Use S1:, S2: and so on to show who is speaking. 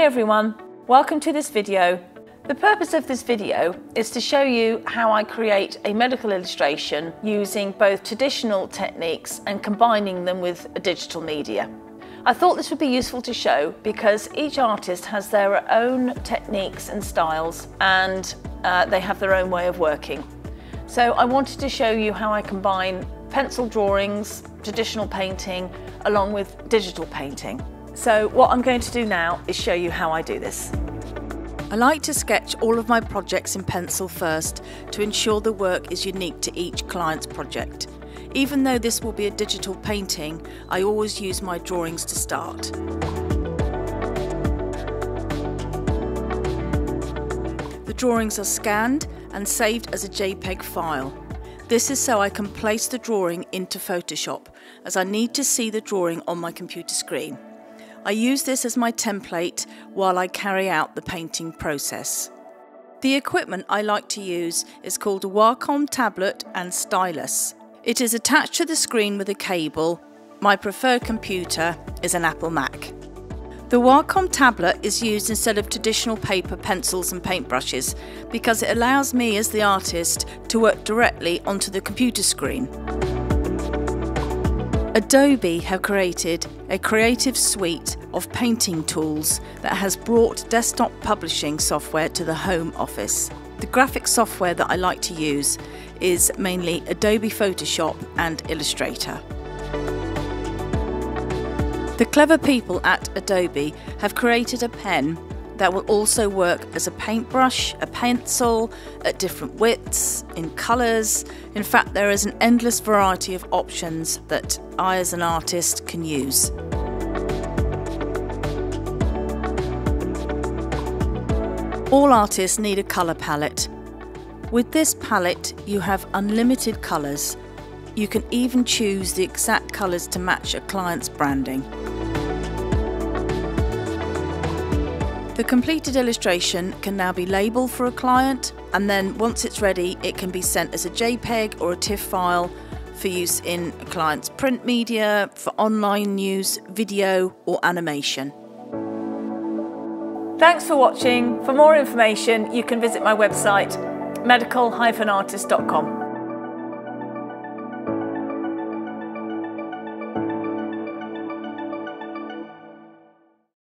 S1: Hey everyone, welcome to this video. The purpose of this video is to show you how I create a medical illustration using both traditional techniques and combining them with a digital media. I thought this would be useful to show because each artist has their own techniques and styles and uh, they have their own way of working. So I wanted to show you how I combine pencil drawings, traditional painting, along with digital painting. So what I'm going to do now is show you how I do this. I like to sketch all of my projects in pencil first to ensure the work is unique to each client's project. Even though this will be a digital painting, I always use my drawings to start. The drawings are scanned and saved as a JPEG file. This is so I can place the drawing into Photoshop as I need to see the drawing on my computer screen. I use this as my template while I carry out the painting process. The equipment I like to use is called a Wacom tablet and stylus. It is attached to the screen with a cable. My preferred computer is an Apple Mac. The Wacom tablet is used instead of traditional paper, pencils and paintbrushes because it allows me as the artist to work directly onto the computer screen. Adobe have created a creative suite of painting tools that has brought desktop publishing software to the home office. The graphic software that I like to use is mainly Adobe Photoshop and Illustrator. The clever people at Adobe have created a pen that will also work as a paintbrush, a pencil, at different widths, in colours. In fact, there is an endless variety of options that I as an artist can use. All artists need a colour palette. With this palette, you have unlimited colours. You can even choose the exact colours to match a client's branding. The completed illustration can now be labelled for a client and then once it's ready it can be sent as a JPEG or a TIFF file for use in a client's print media, for online news, video or animation. Thanks for watching. For more information you can visit my website medical-artist.com.